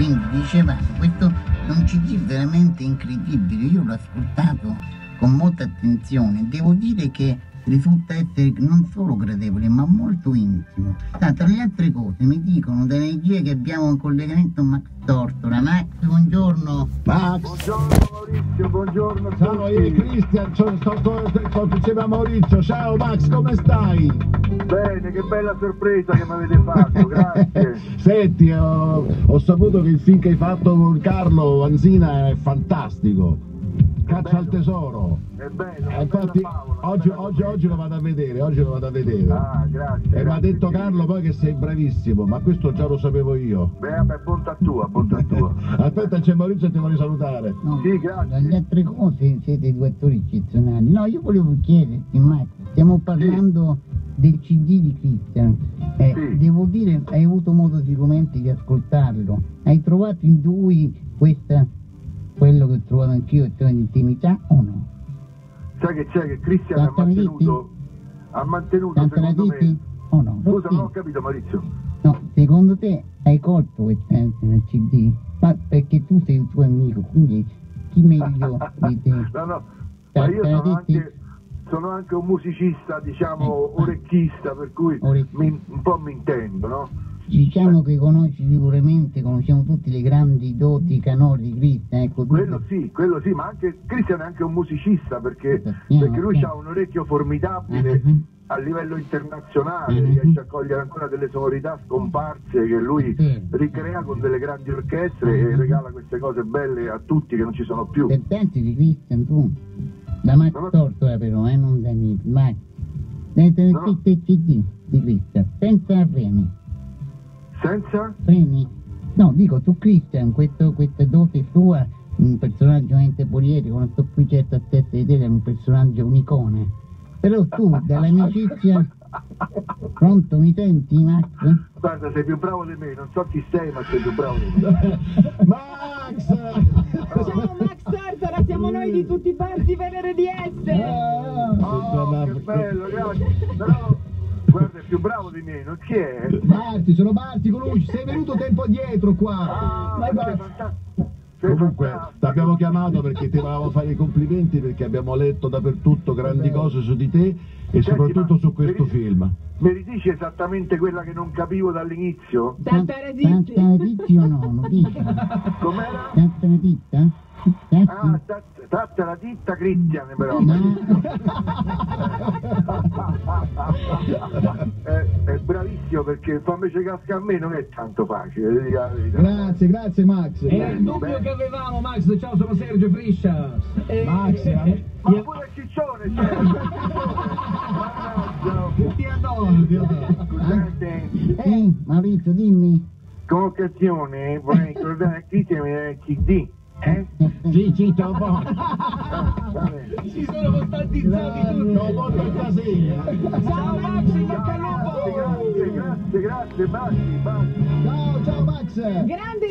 Quindi dicevamo, questo è un CD veramente incredibile, io l'ho ascoltato con molta attenzione, devo dire che risulta essere non solo gradevole ma molto intimo. Ah, tra le altre cose mi dicono dall'energia che abbiamo un collegamento Max Tortora. Max, buongiorno. Max, Buongiorno Maurizio, buongiorno ciao, io e. Cristian, sto, sto, sto, sto insieme a Maurizio. Ciao Max, come stai? Bene, che bella sorpresa che mi avete fatto, grazie. Senti, ho, ho saputo che il film che hai fatto con Carlo Vanzina è fantastico. Caccia al tesoro. È bello, una infatti favola, oggi, oggi, oggi lo vado a vedere, oggi lo vado a vedere. Ah, grazie. e mi ha detto sì. Carlo poi che sei bravissimo, ma questo già lo sapevo io. Beh, vabbè, bontà tua, bontà tua. Aspetta, c'è Maurizio e ti voglio salutare. No, Sì, grazie. Dalle altre cose siete due attori eccezionali. No, io volevo chiederti, Max, stiamo parlando del CD di Christian. Eh, Sì. Devo dire, hai avuto modo sicuramente di ascoltarlo. Hai trovato in lui questa, quello che ho trovato anch'io, tema di intimità o no? Sai che c'è che Cristian ha mantenuto, ha mantenuto Tanta secondo me. o no? Scusa, non ho capito Maurizio. No, secondo te hai colto questa nel CD? Ma perché tu sei il tuo amico, quindi chi meglio di te? No, no, ma io sono anche, sono anche un musicista, diciamo, Eh, orecchista, per cui mi- un po' mi intendo, no? Diciamo che conosci sicuramente, conosciamo tutte le grandi doti canori di Cristian, ecco tutte- Quello sì, quello sì, ma anche Cristian è anche un musicista perché, Sappiamo, perché lui ha un orecchio formidabile Mhm. a livello internazionale, Mhm. riesce a cogliere ancora delle sonorità scomparse che lui Sì. ricrea con delle grandi orchestre e Mhm. regala queste cose belle a tutti che non ci sono più. Per pensi di Cristian tu? Da Max No, no. Tortora però, eh, non da Nick, Max. Dentro No, il CD di Cristian, senza freni. Senza? Freni? No, dico tu Cristian, questo, questa dote sua, un personaggio veramente poliedrico, non sto qui certo a testa di te, è un personaggio un'icona. Però tu, dall'amicizia... Pronto, mi senti Max? Guarda, sei più bravo di me, non so chi sei, ma sei più bravo di me. Max! Ciao Max Tortora, siamo noi di tutti i pazzi per RDS! Oh, che bello, grazie. Però, è più bravo di me, non chi è? Marti, sono Marti Colucci, sei venuto tempo addietro qua. Ah, fantastico. Sei Comunque, fantastico. ti abbiamo chiamato perché ti volevamo fare i complimenti perché abbiamo letto dappertutto grandi cose su di te e Senti, soprattutto su questo mi- film. Mi ridici esattamente quella che non capivo dall'inizio? Tantare zitti! Tanta ditti o no? Lo dici? Com'era? Tanta ditta? Ah, tat- tatta la ditta Christian però. No. è, bravissimo perché fa invece casca a me non è tanto facile. Grazie, grazie Max. Era il dubbio che avevamo, Max. Ciao, sono Sergio Friscia. Eh, Max, eh, Ma io- pure il ciccione c'è! Mannaggia! Ti adoro, ti adoro. Scusate, Eh, Maurizio, dimmi. con occasione vorrei ricordare a Cristian il CD. Eh? Sì, sì. Ah, va bene. si sono costantizzati tutti. Non molto in casina. Ciao grazie, baci, baci. Ciao, ciao Max. Grande